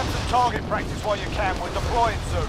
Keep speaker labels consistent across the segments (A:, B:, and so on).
A: Have some target practice while you can. We're deploying soon.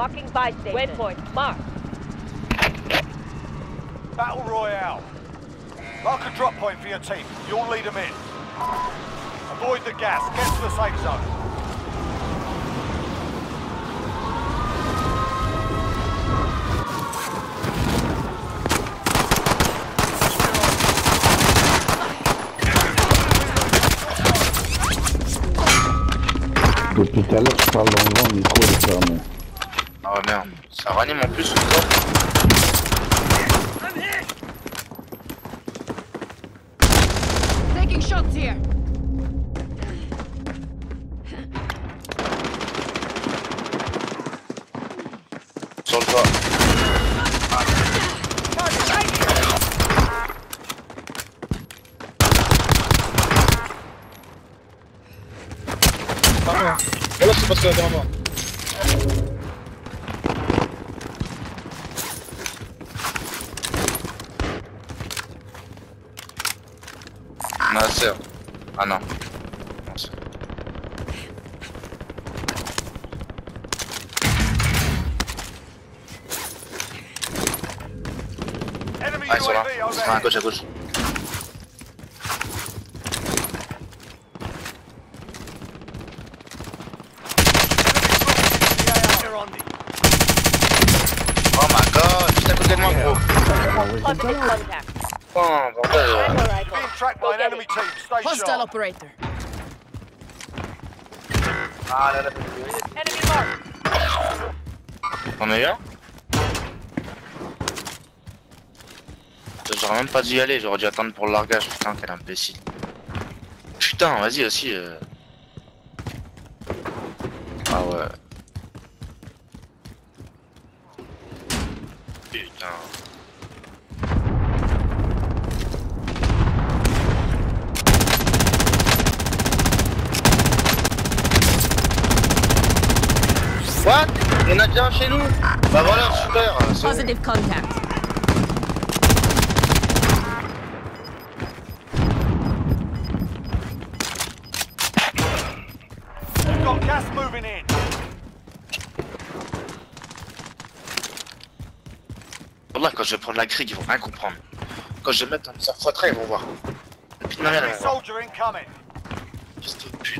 B: Marking by station. Waypoint, mark.
A: Battle Royale. Mark a drop point for your team. You'll lead them in. Avoid the gas. Get to the safe zone.
C: Depuis tout à l'heure, je parle en langue, il court
D: Ah ouais, merde, ça ranime en plus ou quoi
E: Taking shots here.
D: Sur le toit.
F: Ah,
D: ma soeur. Ah non. Ah, ils sont là. Ah, à gauche, à gauche. Oh my god, juste à côté de moi, gros.
B: Ah
D: oh, bordel.
B: We'll
A: enemy team. Stay
E: Hostile
A: sharp.
E: operator.
B: Enemy mark.
D: On est là J'aurais même pas dû y aller, j'aurais dû attendre pour le largage. Putain, quel imbécile. Putain, vas-y aussi. Euh. Ah ouais. en a bien chez nous Bah voilà, super
E: Positive contact.
A: Gas moving
D: quand je vais prendre la crique, ils vont rien comprendre. Quand je vais mettre un missile retrait ils vont voir. Putain, merde.
A: Soldier incoming.
C: Qu'est-ce que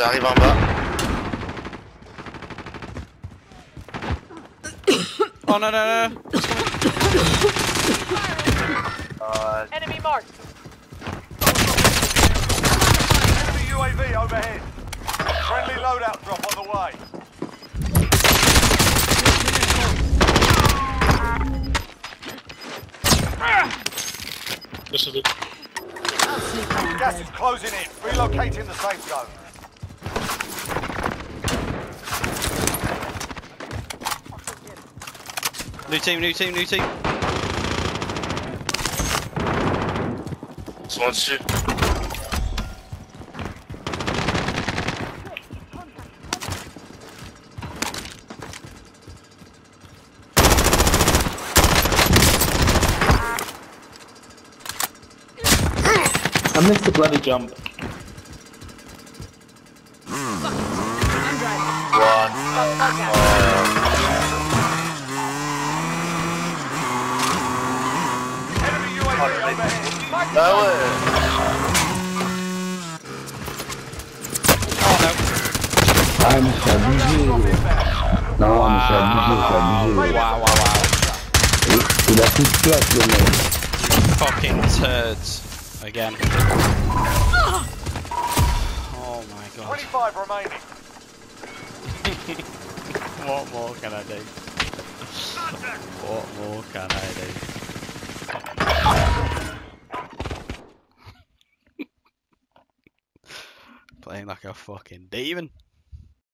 C: J'arrive
D: en bas.
F: oh non, non, non.
B: Uh, Enemy marked.
A: Enemy UAV overhead. Friendly loadout drop on the way.
E: This is it.
A: Gas is closing in. Relocating the safe zone.
G: New team, new team, new team.
D: Someone shoot.
F: I missed the bloody jump.
E: I'm
D: Ah
C: mais c'est abusé Non mais c'est abusé, c'est abusé
G: Waouh waouh waouh
C: Il a tout de place le You
G: fucking turds Again Oh my god
A: 25 remaining
G: What more can I do? What more can I do? like a fucking demon.